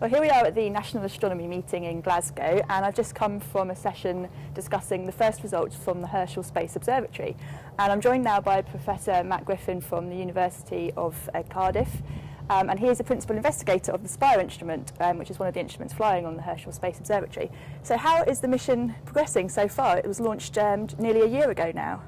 Well, here we are at the National Astronomy meeting in Glasgow, and I've just come from a session discussing the first results from the Herschel Space Observatory. And I'm joined now by Professor Matt Griffin from the University of uh, Cardiff. Um, and he is the principal investigator of the Spire instrument, um, which is one of the instruments flying on the Herschel Space Observatory. So, how is the mission progressing so far? It was launched um, nearly a year ago now.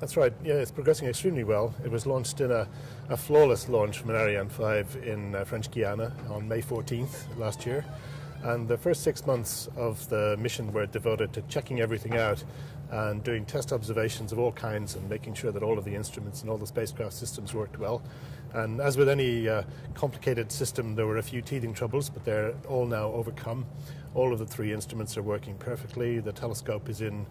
That's right. Yeah, it's progressing extremely well. It was launched in a, a flawless launch from an Ariane 5 in uh, French Guiana on May 14th last year. And the first six months of the mission were devoted to checking everything out and doing test observations of all kinds and making sure that all of the instruments and all the spacecraft systems worked well. And as with any uh, complicated system, there were a few teething troubles, but they're all now overcome. All of the three instruments are working perfectly. The telescope is in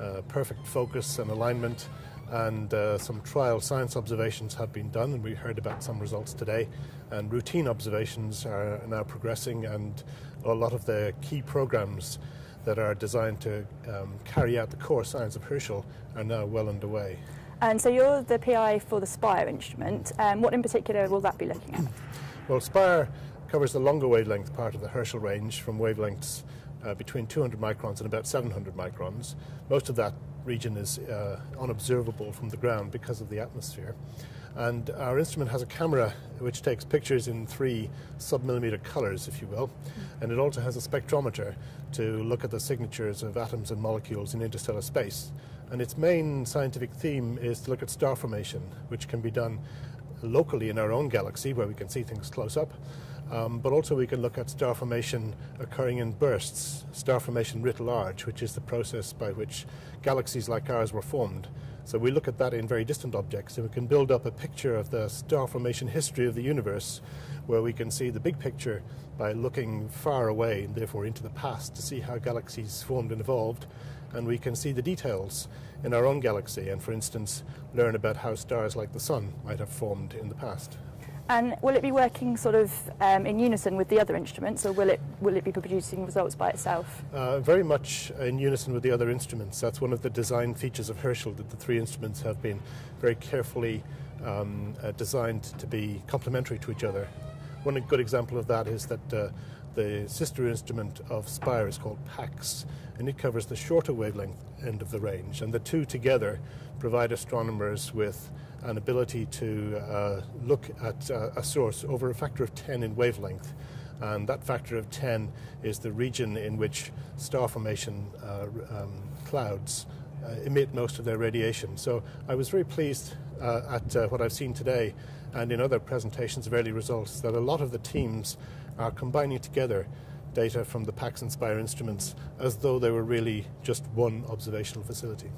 uh, perfect focus and alignment and uh, some trial science observations have been done, and we heard about some results today. And routine observations are now progressing, and a lot of the key programs that are designed to um, carry out the core science of Herschel are now well underway. And so you're the PI for the Spire instrument. Um, what in particular will that be looking at? well, Spire covers the longer wavelength part of the Herschel range from wavelengths uh, between 200 microns and about 700 microns. Most of that region is uh, unobservable from the ground because of the atmosphere. And our instrument has a camera which takes pictures in three submillimeter colors, if you will. And it also has a spectrometer to look at the signatures of atoms and molecules in interstellar space. And its main scientific theme is to look at star formation, which can be done locally in our own galaxy where we can see things close up, um, but also we can look at star formation occurring in bursts, star formation writ large, which is the process by which galaxies like ours were formed. So we look at that in very distant objects and we can build up a picture of the star formation history of the universe where we can see the big picture by looking far away and therefore into the past to see how galaxies formed and evolved. And we can see the details in our own galaxy and, for instance, learn about how stars like the Sun might have formed in the past. And will it be working sort of um, in unison with the other instruments, or will it will it be producing results by itself? Uh, very much in unison with the other instruments. That's one of the design features of Herschel that the three instruments have been very carefully um, uh, designed to be complementary to each other. One good example of that is that uh, the sister instrument of Spire is called PACS, and it covers the shorter wavelength end of the range, and the two together provide astronomers with an ability to uh, look at uh, a source over a factor of 10 in wavelength. And that factor of 10 is the region in which star formation uh, um, clouds emit most of their radiation. So I was very pleased uh, at uh, what I've seen today and in other presentations of early results that a lot of the teams are combining together data from the PACS and Spire instruments as though they were really just one observational facility.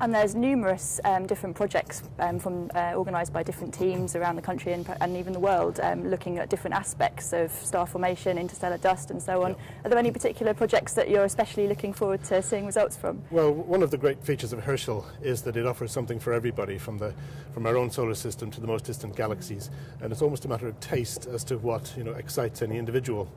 And there's numerous um, different projects um, from uh, organised by different teams around the country and, and even the world, um, looking at different aspects of star formation, interstellar dust, and so on. Are there any particular projects that you're especially looking forward to seeing results from? Well, one of the great features of Herschel is that it offers something for everybody, from the from our own solar system to the most distant galaxies, and it's almost a matter of taste as to what you know excites any individual.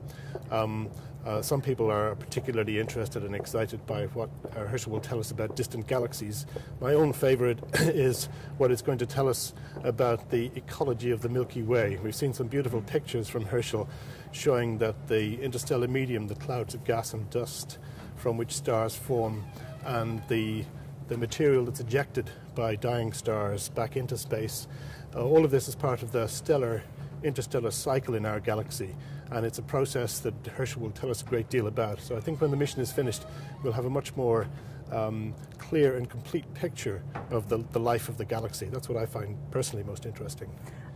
Uh, some people are particularly interested and excited by what uh, Herschel will tell us about distant galaxies. My own favourite is what it's going to tell us about the ecology of the Milky Way. We've seen some beautiful pictures from Herschel showing that the interstellar medium, the clouds of gas and dust from which stars form, and the, the material that's ejected by dying stars back into space, uh, all of this is part of the stellar interstellar cycle in our galaxy and it's a process that Herschel will tell us a great deal about. So I think when the mission is finished, we'll have a much more um, clear and complete picture of the, the life of the galaxy. That's what I find personally most interesting.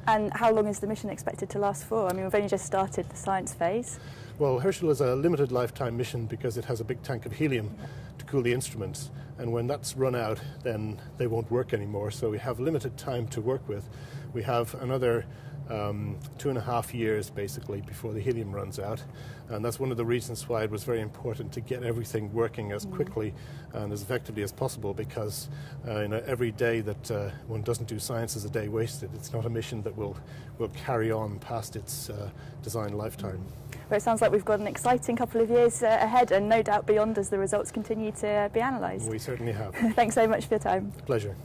And how long is the mission expected to last for? I mean, we've only just started the science phase. Well, Herschel is a limited lifetime mission because it has a big tank of helium to cool the instruments. And when that's run out, then they won't work anymore. So we have limited time to work with. We have another um, two and a half years basically before the helium runs out. And that's one of the reasons why it was very important to get everything working as mm. quickly and as effectively as possible because uh, you know, every day that uh, one doesn't do science is a day wasted. It's not a mission that will, will carry on past its uh, design lifetime. Well, it sounds like we've got an exciting couple of years uh, ahead and no doubt beyond as the results continue to be analysed. We certainly have. Thanks so much for your time. Pleasure.